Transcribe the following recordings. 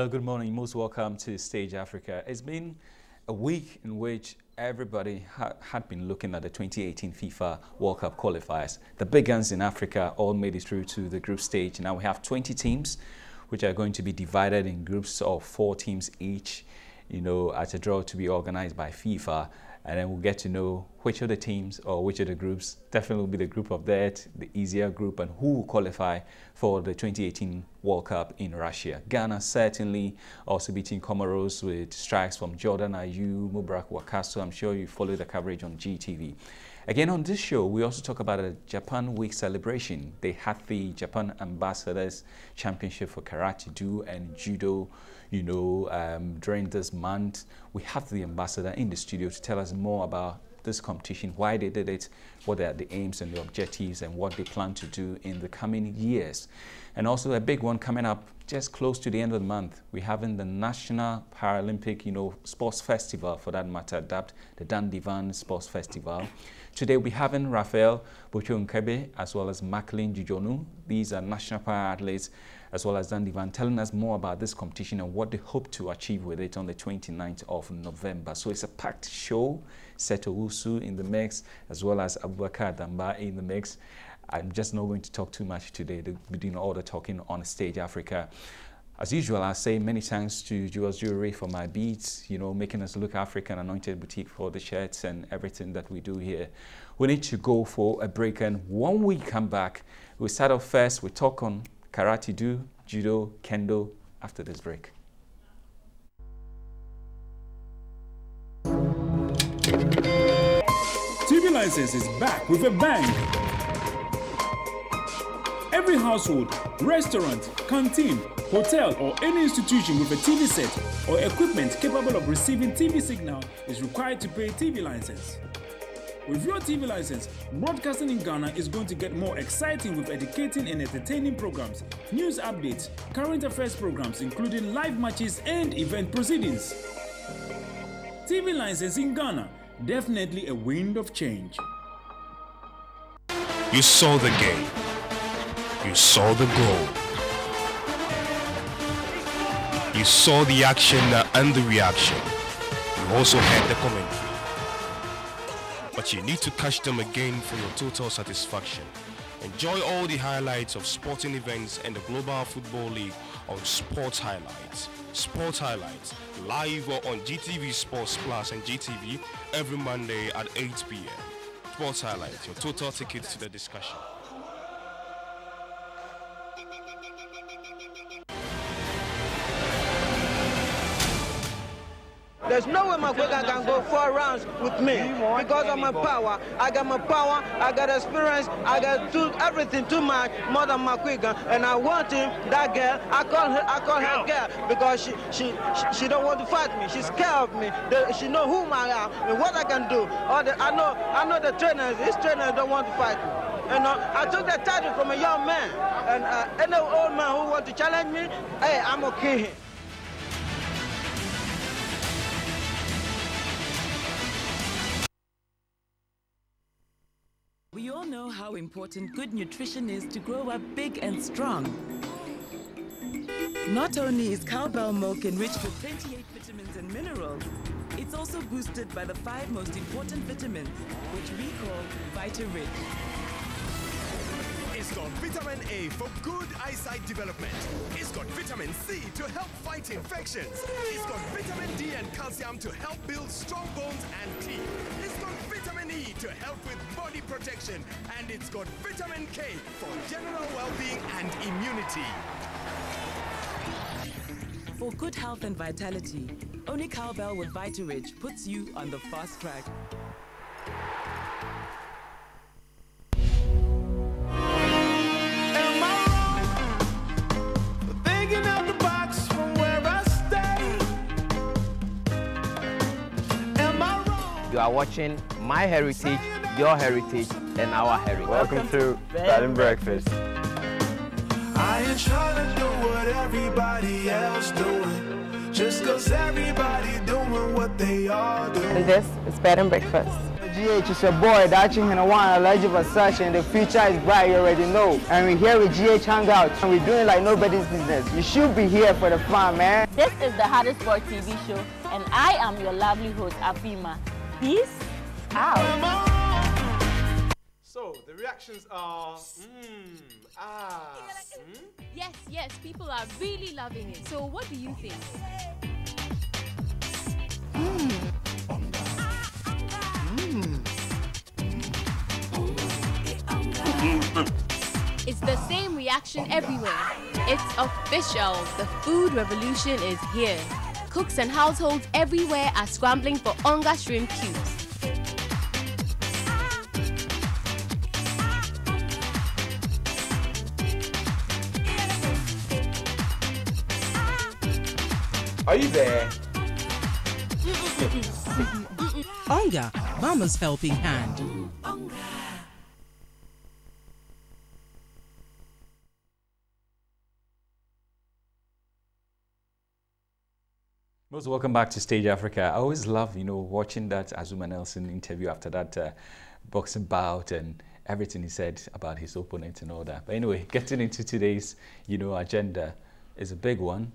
Hello, good morning. Most welcome to Stage Africa. It's been a week in which everybody ha had been looking at the 2018 FIFA World Cup qualifiers. The big guns in Africa all made it through to the group stage. Now we have 20 teams, which are going to be divided in groups of four teams each, you know, at a draw to be organized by FIFA and then we'll get to know which of the teams or which of the groups definitely will be the group of death, the easier group, and who will qualify for the 2018 World Cup in Russia. Ghana certainly also beating Comoros with strikes from Jordan Ayew, Mubarak Wakaso. I'm sure you follow the coverage on GTV. Again, on this show, we also talk about a Japan Week celebration. They had the Japan Ambassadors Championship for Karate Do and Judo you know, um, during this month. We have the ambassador in the studio to tell us more about this competition, why they did it, what are the aims and the objectives, and what they plan to do in the coming years. And also a big one coming up just close to the end of the month. We're having the National Paralympic, you know, Sports Festival for that matter, adapt the Dan-deVan Sports Festival. Today we're having Raphael Botsio as well as Maclean Dzidzienyo. These are national para athletes as well as Dan-deVan telling us more about this competition and what they hope to achieve with it on the 29th of November. So it's a packed show. Seth Owusu in the mix as well as Abukari Damba in the mix. I'm just not going to talk too much today. They'll be doing all the talking on Stage Africa. As usual, I say many thanks to Jewels Jewelry for my beads, you know, making us look African, Anointed Boutique for the shirts and everything that we do here. We need to go for a break and when we come back, we start off first, we talk on karate do, judo, kendo after this break. TV license is back with a bang. Every household, restaurant, canteen, hotel, or any institution with a TV set or equipment capable of receiving TV signal is required to pay TV license. With your TV license, broadcasting in Ghana is going to get more exciting with educating and entertaining programs, news updates, current affairs programs, including live matches and event proceedings. TV license in Ghana, definitely a wind of change. You saw the game. You saw the goal. You saw the action and the reaction. You also heard the commentary but you need to catch them again for your total satisfaction. Enjoy all the highlights of sporting events and the Global Football League on Sports Highlights. Sports Highlights, live on GTV Sports Plus and GTV every Monday at 8 p.m. Sports Highlights, your total ticket to the discussion. There's no way McGregor can go four rounds with me because of my power. I got my power, I got experience, I got two, everything too much more than McGregor, and I want him. That girl, I call her, I call her girl because she she she, she don't want to fight me. She's scared of me. The, she know who I am and what I can do. Or the, I know I know the trainers. These trainers don't want to fight me. And know, I took the title from a young man, and uh, any old man who want to challenge me, hey, I'm okay. How important good nutrition is to grow up big and strong. Not only is cowbell milk enriched with 28 vitamins and minerals, it's also boosted by the five most important vitamins, which we call Vita-Rich. It's got vitamin A for good eyesight development. It's got vitamin C to help fight infections. It's got vitamin D and calcium to help build strong bones and teeth. It's got vitamin to help with body protection. And it's got vitamin K for general well-being and immunity. For good health and vitality, only cowbell with Vita-Rich puts you on the fast track. You are watching My Heritage, Your Heritage, and Our Heritage. Welcome, to Bed and Breakfast. I ain't trying to do what everybody else doing. Just cause everybody doing what they all do. And this is Bed and Breakfast. GH? It's your boy, Dachi Hinawan, Elijah Versace, and the future is bright, you already know. And we're here with GH Hangout, and we're doing like nobody's business. You should be here for the fun, man. This is the Hardest Boy TV show, and I am your lovely host, Afima. Peace out. The reactions are, mmm, ah, mm? Yes, yes, people are really loving it. So, what do you think? It's the same reaction everywhere. It's official. The food revolution is here. Cooks and households everywhere are scrambling for Onga shrimp cubes. Are you there? Onga, Mama's helping hand. Most welcome back to Stage Africa. I always love, you know, watching that Azumah Nelson interview after that uh, boxing bout and everything he said about his opponent and all that. But anyway, getting into today's, you know, agenda is a big one.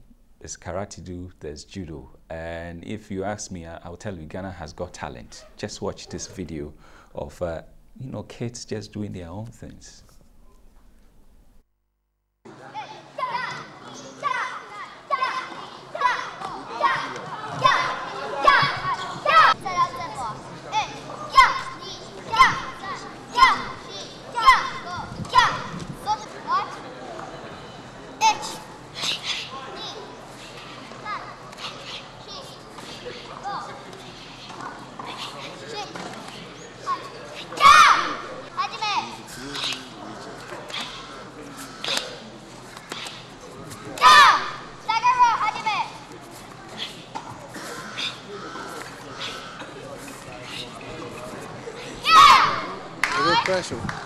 There's karate do, there's judo. And if you ask me, I, will tell you, Ghana has got talent. Just watch this video of, uh, you know, kids just doing their own things. спрашиваю.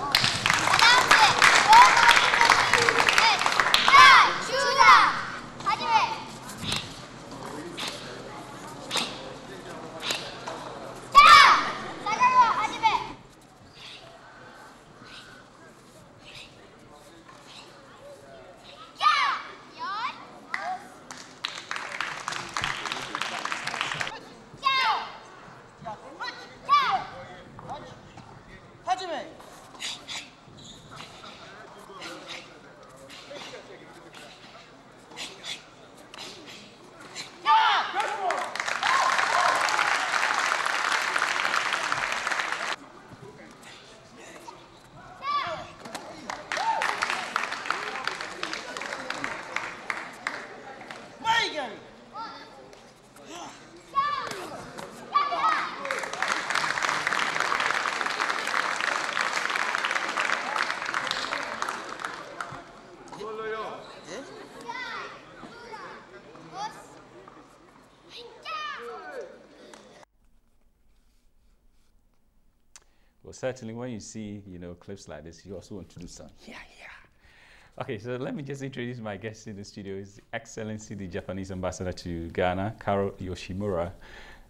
Certainly when you see, you know, clips like this, you also want to do some. Yeah, yeah. Okay, so let me just introduce my guest in the studio. His Excellency, the Japanese Ambassador to Ghana, Karou Yoshimura.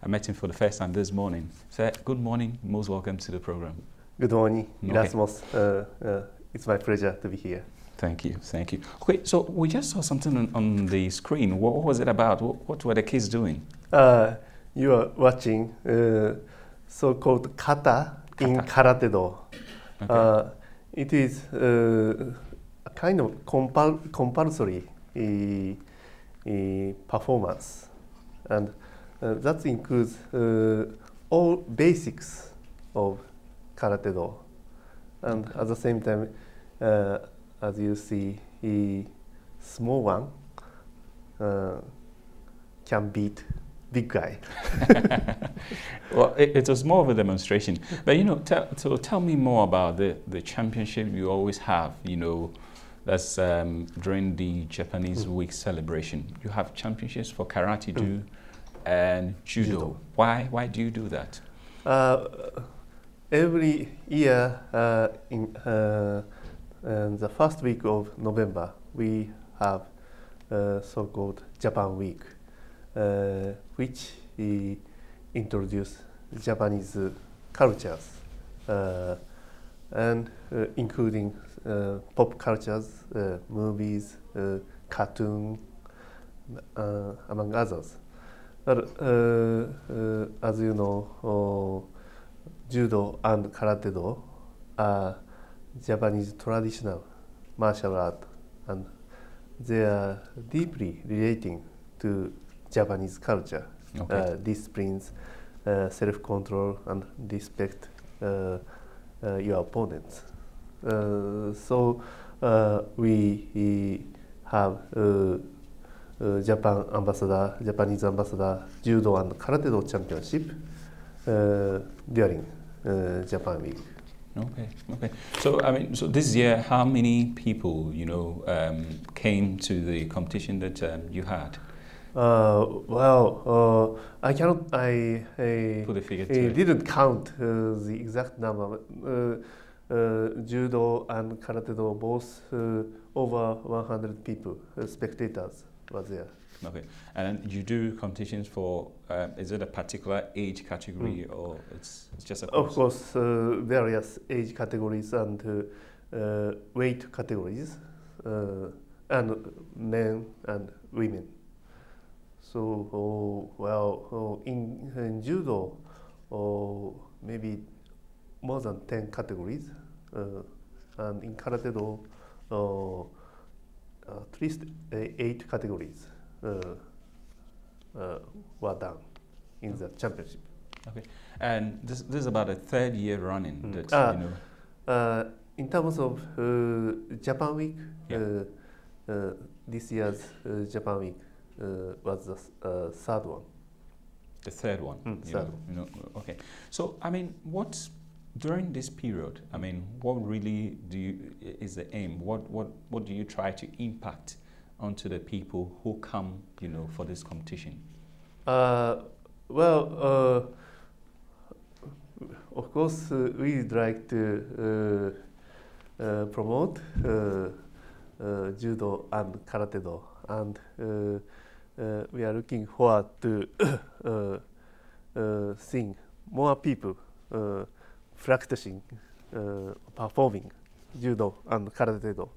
I met him for the first time this morning. So, good morning. Most welcome to the program. Good morning, okay. Erasmus. Uh, uh, it's my pleasure to be here. Thank you, thank you. Okay, so we just saw something on, on the screen. What, what, was it about? What, what, were the kids doing? Uh, you are watching uh, so-called kata in karate do. Okay. Uh, it is uh, a kind of compul compulsory uh, performance, and uh, that includes uh, all basics of karate do, and at the same time, uh, as you see, a small one can beat big guy. well, it, it, was more of a demonstration. But, you know, tell, so tell me more about the, the championship you always have, you know, that's um, during the Japanese mm. Week celebration. You have championships for karate do mm. and judo. judo. Why, why do you do that? Uh, every year uh, in, uh, in, the first week of November, we have uh, so-called Japan Week. Uh, which he introduced Japanese cultures, uh, and uh, including uh, pop cultures, movies, cartoon, among others. But as you know, judo and karate do are Japanese traditional martial art and they are deeply relating to Japanese culture, okay. uh, disciplines, uh, self-control, and respect uh, uh your opponents. Uh, so uh, we have Japan ambassador, Japanese ambassador, judo and karate do championship during Japan week. Okay, okay. So I mean, so this year, how many people, you know, um, came to the competition that um, you had? Uh, well, uh, I cannot. I, I put a figure. I didn't count uh, the exact number. Uh, uh, judo and karate do both uh, over 100 people, spectators, were there. Okay, and you do competitions for, uh, is it a particular age category mm. or it's, it's just a course? Of course, uh, various age categories and uh, uh weight categories, uh, and men and women. So, oh, well, oh, in, in, judo, oh, maybe more than 10 categories, uh, and in karate do, at least eight categories uh, uh, were done in the championship. Okay, and this, this is about a third year running mm. that uh, you know. in terms of Japan Week, yeah. this year's Japan Week was the third one. The third one. Mm, you, third. Know, you know, okay. So I mean, what during this period? I mean, what really do you is the aim? What what what do you try to impact onto the people who come, you know, for this competition? Uh, well, uh, of course, uh, we'd like to uh, uh, promote uh, judo and karate do, and we are looking forward to seeing more people practicing, performing judo and karate do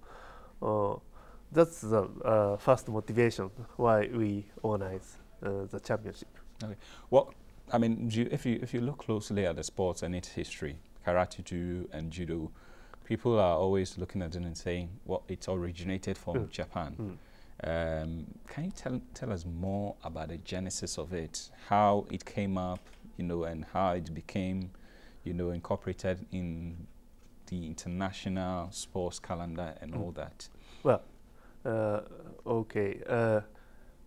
that's the uh, first motivation why we organize uh, the championship. Okay. Well, I mean, if you if you look closely at the sports and its history, karate do and judo, people are always looking at it and saying, "Well, it originated from mm. Japan." Mm. Um, can you tell tell us more about the genesis of it, how it came up, you know, and how it became, you know, incorporated in the international sports calendar and mm. all that? Well, uh, okay. Uh,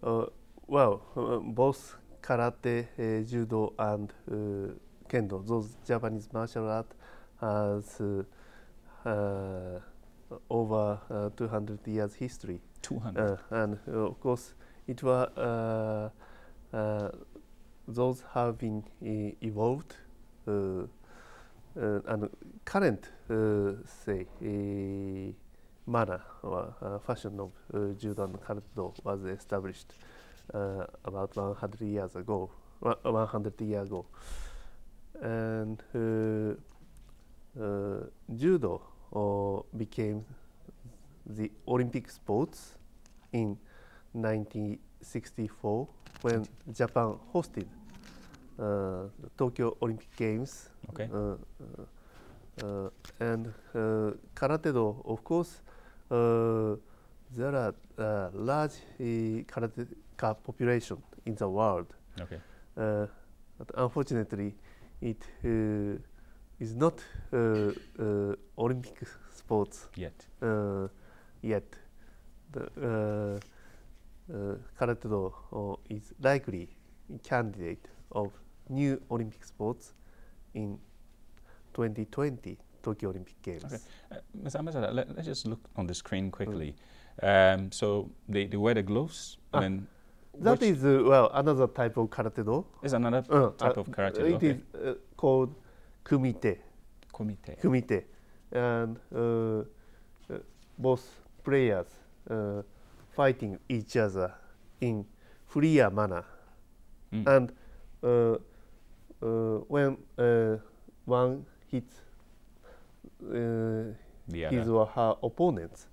uh, well, both karate, judo, and kendo, those Japanese martial arts, has over 200 years history. 200. and of course, it was those have been evolved uh, uh, and current uh, say manner or uh, fashion of uh, judo and was established uh, about 100 years ago, 100 years ago. And judo became the Olympic sports in 1964 when Japan hosted uh, the Tokyo Olympic Games. Okay. Uh, uh, and karate do, of course, uh, there are uh, large karateka population in the world. Okay. Uh, but unfortunately, it is not Olympic sports yet. Yet, the karate do is likely candidate of new Olympic sports in 2020 Tokyo Olympic Games. Okay. Uh, Mr. Ambassador, let, us just look on the screen quickly. Mm. Um, so they, they wear the gloves ah, and that is uh, well another type of karate do. It's another uh, type of karate do. It okay. is uh, called kumite. Kumite. Kumite, and uh, uh, both players fighting each other in freer manner, mm. and when one hits uh, his or her opponents,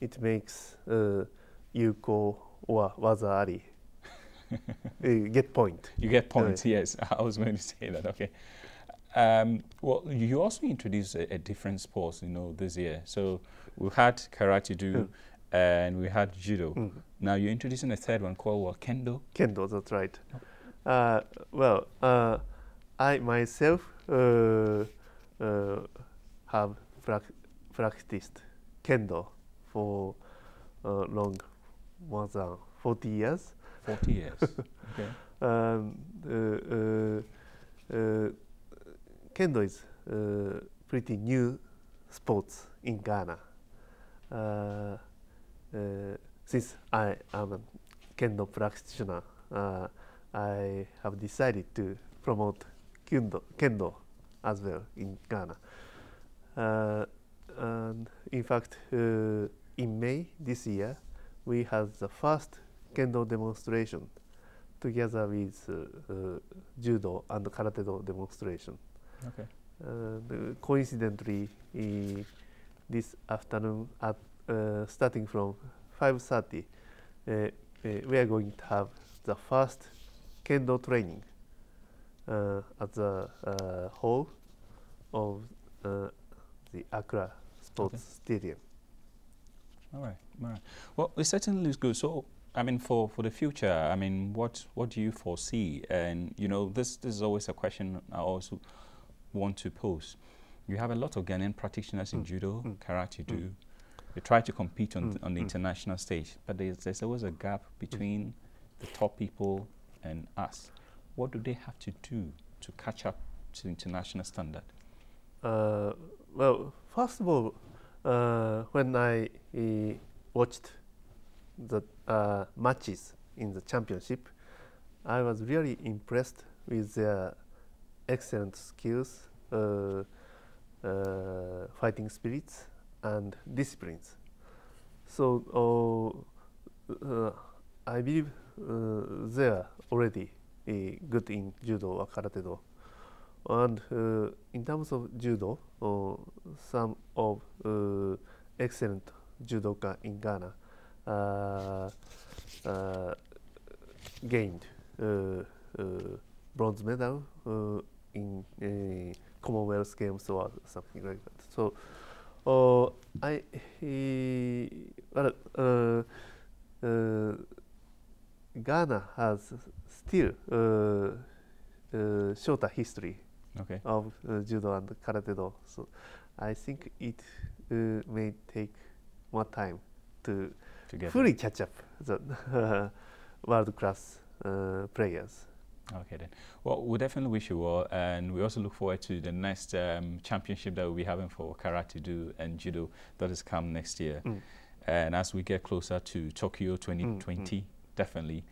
it makes uh, Yuko or Waza-ari uh, get point. You get Uh, points, yes. I was going to say that, okay. Um, well, you also introduced a, a different sports, you know, this year. So we had karate do Mm. and we had judo. Mm. Now you're introducing a third one called what, kendo? Kendo, that's right. Uh, well, uh, I myself uh, uh, have prac- practiced kendo for uh, long, more than 40 years. 40 years, okay. Um, uh, kendo is uh, pretty new sports in Ghana. Uh, uh, since I am a kendo practitioner, uh, I have decided to promote kendo, kendo as well in Ghana. Uh, and in fact, in May this year, we had the first kendo demonstration together with uh, uh, judo and karate demonstration. Okay. Uh, coincidentally, uh, this afternoon, at uh, starting from 5:30, uh, uh, we are going to have the first kendo training uh, at the uh, hall of uh, the Accra Sports Okay. Stadium. All right, all right. Well, it certainly looks good. So, I mean, for, for the future, I mean, what what do you foresee? And you know, this this is always a question I also want to pose. You have a lot of Ghanaian practitioners in judo, karate do. They try to compete on, Mm, th- on the mm. international stage, but there's, there's always a gap between the top people and us. What do they have to do to catch up to international standard? Uh, well, first of all, uh, when I uh, watched the uh, matches in the championship, I was really impressed with their excellent skills, uh, uh, fighting spirits, and disciplines. So uh, uh, I believe they are already good in judo or karate do. And in terms of judo, uh, some of excellent judoka in Ghana uh, uh, gained uh, bronze medal in uh, Commonwealth Games or something like that. So uh, I he, well, uh, uh, Ghana has still uh, uh, shorter history Okay. of uh, judo and karate do. So I think it uh, may take more time to To fully catch up the world class uh, players. Okay then. Well, we definitely wish you well, and we also look forward to the next um, championship that we'll be having for karate do and judo that is come next year. Mm. And as we get closer to Tokyo 2020, definitely,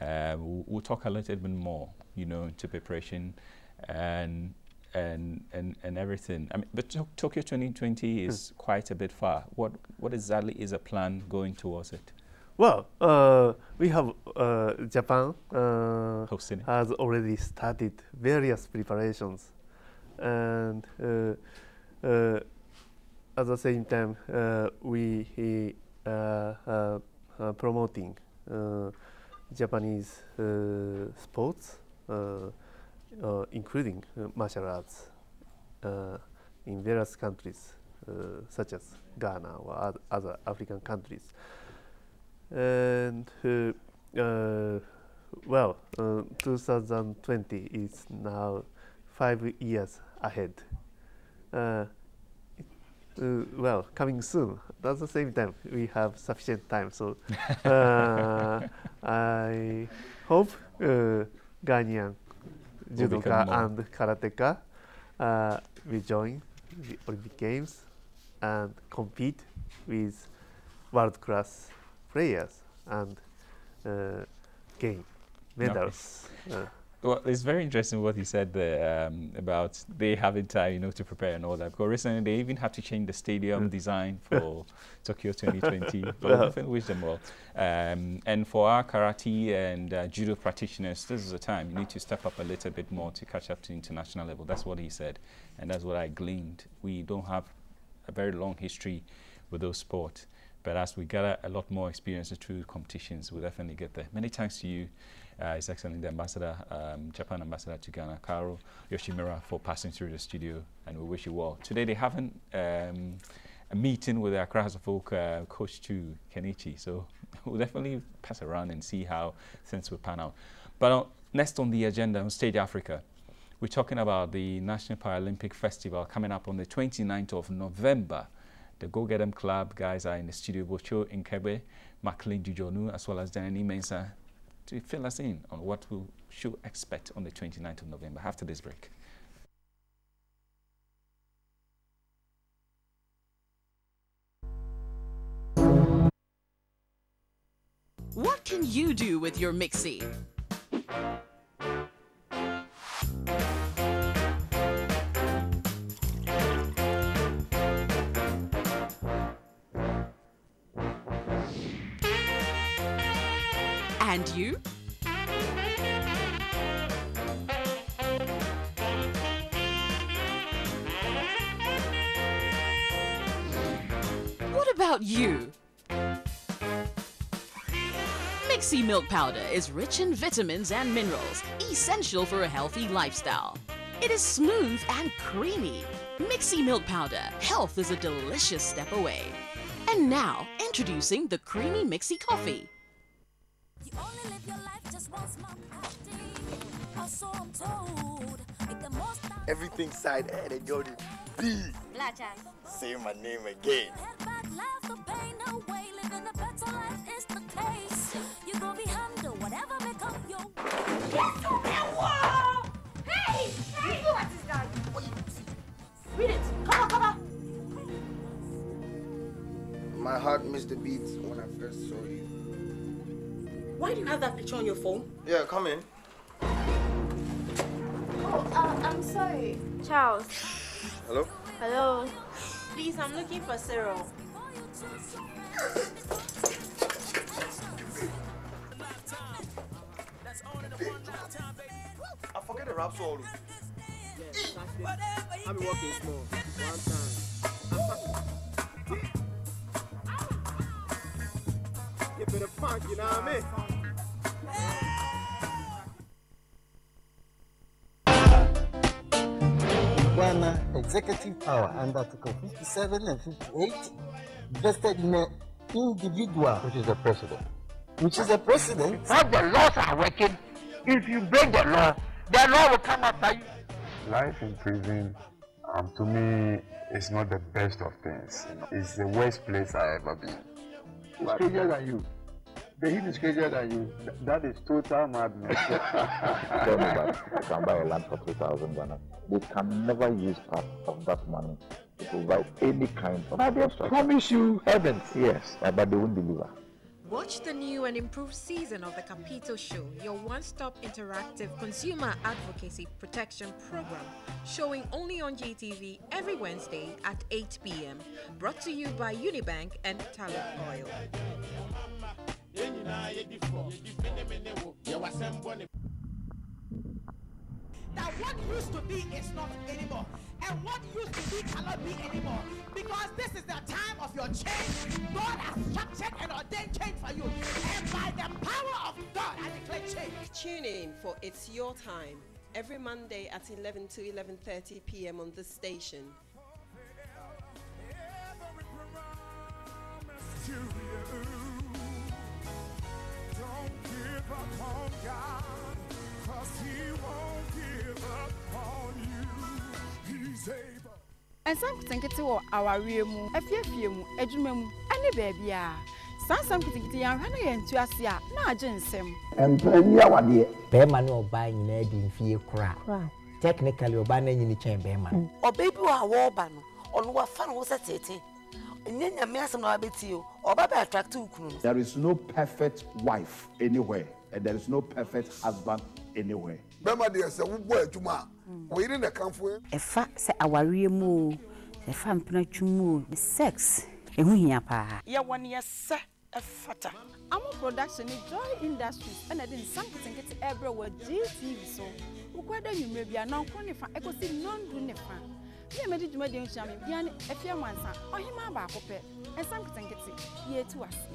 uh, we'll, we'll talk a little bit more, you know, into preparation and and and and everything. I mean, but to- Tokyo 2020 is quite a bit far. What what exactly is a plan going towards it? Well, uh, we have uh, Japan uh, has already started various preparations, and uh, uh, at the same time uh, we uh, uh, uh, promoting uh, Japanese uh, sports, uh, uh, including martial arts, uh, in various countries uh, such as Ghana or other African countries and uh, uh, well, uh, 2020 is now five years ahead. Uh, uh, well, coming soon. At the same time, we have sufficient time, so uh, I hope uh, Ghanaian judoka and karateka uh, will join the Olympic Games and compete with world-class players and uh, gain medals. Uh, Well, it's very interesting what he said there um, about they having time, you know, to prepare and all that. Because recently they even had to change the stadium design for Tokyo 2020. But we definitely wish them well. Um, and for our karate and uh, judo practitioners, this is the time you need to step up a little bit more to catch up to international level. That's what he said, and that's what I gleaned. We don't have a very long history with those sports. But as we gather a lot more experience through competitions, we'll definitely get there. Many thanks to you, uh, His Excellency the Ambassador, um, Japan Ambassador to Ghana, Karou Yoshimura, for passing through the studio, and we wish you well. Today they haven't um, a meeting with Accra Hearts of Oak uh, coach to Kenichi, so we'll definitely pass around and see how things will pan out. But uh, next on the agenda on Stage Africa, we're talking about the National Paralympic Festival coming up on the 29th of November. The Go Get 'em Club guys are in the studio, Botsio Nkegbe, Maclean Dzidzienyo, as well as Danny Mensah, to fill us in on what we should expect on the 29th of November after this break. What can you do with your Mixie? And you? What about you? Mixie milk powder is rich in vitamins and minerals, essential for a healthy lifestyle. It is smooth and creamy. Mixie milk powder, health is a delicious step away. And now, introducing the creamy Mixie coffee. Everything side A, they go to B. Say my name again. Hey! Hey! What is that? Read it. Come on, come on. My heart missed the beat when I first saw you. Why do you have that picture on your phone? Yeah, come in. Oh, uh, I'm sorry. Charles. Hello? Hello. Please, I'm looking for Cyril. I forget the rap song. I've been working small. One time. Give it a funk, you know what I mean? Executive power under Article 57 and 58 vested in an individual, which is the president. Which is the president. How the laws are working, if you break the law, the law will come after you. Life in prison, um, to me, is not the best of things. You know, it's the worst place I ever been. It's crazier than you. The heat is crazier than you. That is total madness. Tell me that you can buy a land for 3,000 Ghana. They can never use part of that money to provide any kind of But they promise you heavens. Yes, uh, but they won't deliver. Watch the new and improved season of the Capito Show, your one stop interactive consumer advocacy protection program, showing only on GTV every Wednesday at 8 p.m. Brought to you by Unibank and Talent Oil. That what used to be is not anymore. And what used to be cannot be anymore. Because this is the time of your change. God has structured and ordained change for you. And by the power of God, I declare change. Tune in for It's Your Time every Monday at 11 to 11:30 p.m. on this station. to you. Give up on God, cause He won't give up on you. He's able. ɛnsɛm nketenkete wɔ awareɛ mu afiafie mu adwuma mu ne baabi a saa nsɛm nketenkete yɛnhwɛ no yɛ ntu ase a na agye nsɛm mpani awadeɛ bɛrima ne ɔbaa nyinaa di mfie kora technically ɔbaa no anyini kyɛn bɛrima no bi wɔ a wɔreba no ɔno wafa no sɛ tete ɛnyɛ nyame asɛm na wabɛtie o ɔba bɛ attract wo kunu There is no perfect wife anywhere, and there is no perfect husband anywhere. bɛrima deɛ sɛ wobɔ adwuma a wɔyere na kamfo ɛfa sɛ awareɛ mu o. Ɛfa mpenatwu mu o. Sex. Ɛho hia paa yɛwɔ ne yɛsɛ ɛfata amo production ne joy industries ɛna de nsam nketenkete ɛbrɛ wɔ gtv so wokɔ da nnwummerɛ bia nɔnko ne fa ɛkɔsi nɔndu ne fa. Ne a mɛde dwumadeɛ nhyia me bia ne afia wansa ɔhema baako pɛ nsam nketenkete yɛtu ase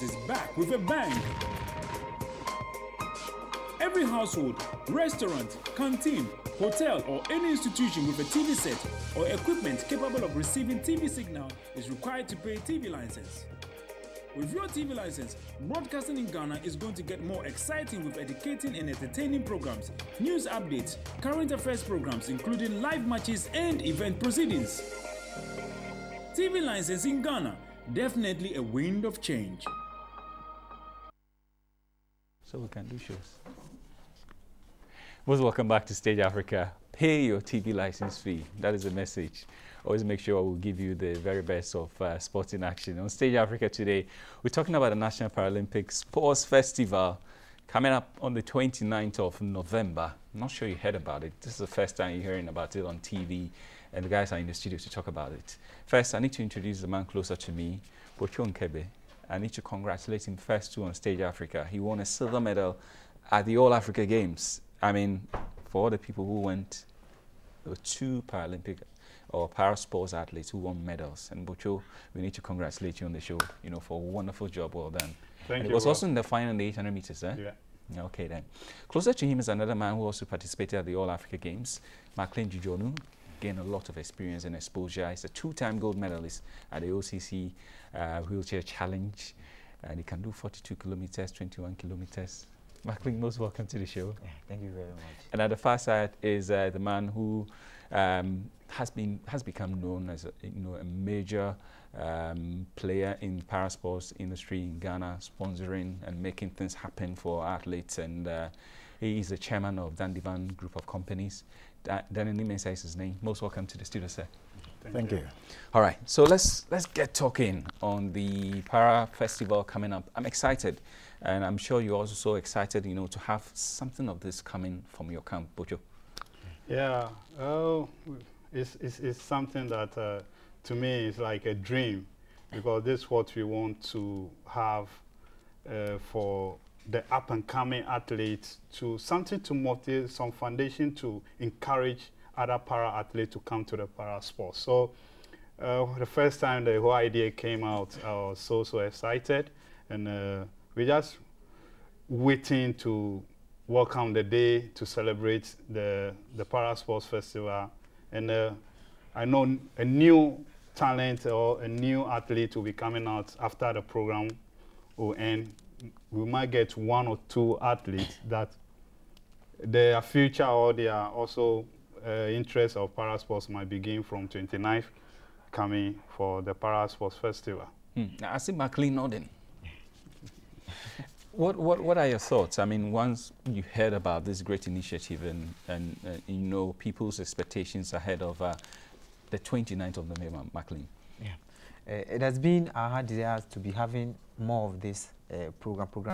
is back with a bang. Every household, restaurant, canteen, hotel, or any institution with a TV set or equipment capable of receiving TV signal is required to pay TV license. With your TV license, broadcasting in Ghana is going to get more exciting with educating and entertaining programs, news updates, current affairs programs, including live matches and event proceedings. TV license in Ghana, definitely a wind of change. So we can do shows. Most welcome back to Stage Africa. Pay your TV license fee. That is the message. Always make sure we'll give you the very best of uh, sporting action. On Stage Africa today, we're talking about the National Paralympic Sports Festival coming up on the 29th of November. I'm not sure you heard about it. This is the first time you're hearing about it on TV, and the guys are in the studio to talk about it. First, I need to introduce the man closer to me, Botsio Nkegbe. I need to congratulate him first too on Stage Africa. He won a silver medal at the All Africa Games. I mean, for all the people who went, there were two Paralympic or para sports athletes who won medals. And Botsio, we need to congratulate you on the show, you know, for a wonderful job, well done. Thank and you. It was Rob. also in the final in the 800 meters, eh? Yeah. Okay then. Closer to him is another man who also participated at the All Africa Games, Maclean Dzidzienyo. Gained a lot of experience and exposure. He's a two-time gold medalist at the OCC uh, Wheelchair Challenge, and he can do 42 kilometers, 21 kilometers. Maclean, most welcome to the show. Thank you very much. And at the far side is uh, the man who um, has been has become known as a, you know a major um, player in parasports industry in Ghana, sponsoring and making things happen for athletes. And uh, he is the chairman of Dan-deVan Group of Companies. Da- Danny Mensah is his name. Most welcome to the studio, sir. Thank you. All right, so let's let's get talking on the Para Festival coming up. I'm excited, and I'm sure you're also so excited, you know, to have something of this coming from your camp, Botsio. Yeah, oh, it's, it's, it's something that uh, to me is like a dream because this is what we want to have uh, for the up and coming athletes to something to motivate, some foundation to encourage other para athletes to come to the para sport. So uh, the first time the whole idea came out, I was so, so excited. And uh, we just waiting to welcome the day to celebrate the, the Para Sports Festival. And uh, I know a new talent or a new athlete will be coming out after the program will end. We might get one or two athletes that their future or their also uh, interest of para sports might begin from 29th coming for the Para Sports Festival. Hmm. Now, I see Maclean nodding. what, what, what are your thoughts? I mean, once you heard about this great initiative and, and uh, you know people's expectations ahead of uh, the 29th of November, Maclean. Yeah. Uh, it has been our heart desire to be having more of this uh, program program